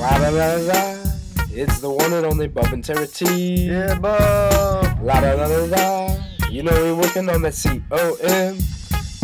La da da da. It's the one and only Bub and Terra T. Yeah, Bob. La da da da da. You know we're working on that C O M.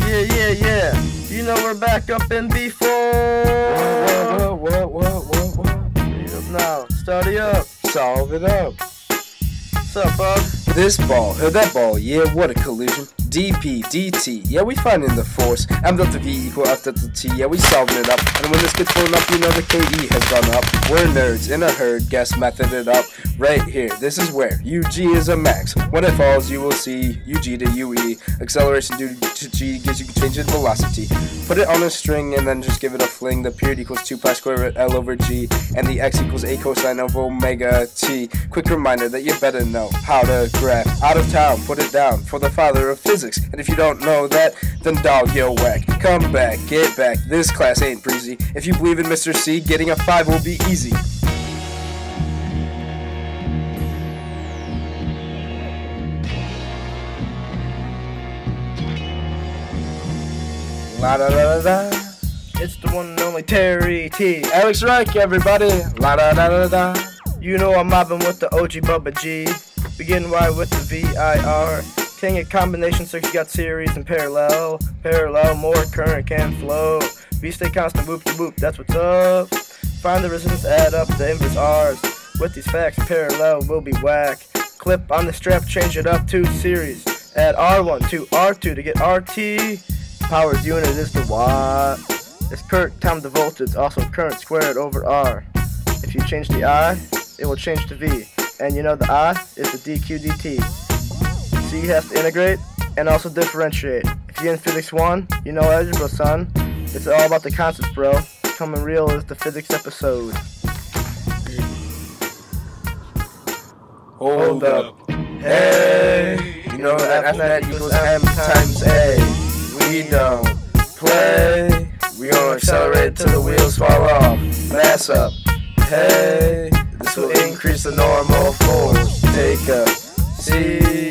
Yeah, yeah, yeah. You know we're back up in B4. Whoa, whoa, whoa, whoa, whoa. Read up now. Study up. Solve it up. What's up, Bob? This ball, or that ball, yeah, what a collision. Dp, dt, yeah, we finding the force. M delta V equal F delta T, yeah, we solving it up. And when this gets blown up, you know the KE has gone up. We're nerds in a herd, guess method it up. Right here, this is where UG is a max. When it falls, you will see UG to UE. Acceleration due to G gives you change in velocity. Put it on a string and then just give it a fling. The period equals 2 pi square root L over G. And the X equals A cosine of omega T. Quick reminder that you better know how to graph. Out of town, put it down for the father of physics. And if you don't know that, then dog, you're whack. Come back, get back. This class ain't breezy. If you believe in Mr. C, getting a 5 will be easy. La da da da da. It's the one and only Terry T. Alex Reich, everybody. La da da da da. You know I'm mobbing with the OG Bubba G. Begin Y with the VIR. King of combination six got series and parallel. Parallel, more current can flow. V stay constant, whoop de whoop, that's what's up. Find the resistance, add up the inverse R's. With these facts, parallel will be whack. Clip on the strap, change it up to series. Add R1 to R2 to get RT. Power's unit is the watt. It's current times the voltage, also current squared over R. If you change the I, it will change to V. And you know the I is the dq dt. So you have to integrate and also differentiate. If you're in physics 1, you know algebra, son. It's all about the concepts, bro. Coming real is the physics episode. Hold up. Hey, you know that F net equals M times A. We don't play. We gonna accelerate till the wheels fall off. Mass up. Hey, this will increase the normal force. Take a seat.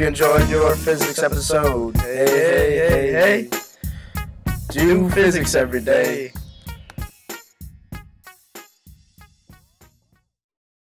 You enjoyed your physics episode. Hey, hey, hey, hey. Do physics every day.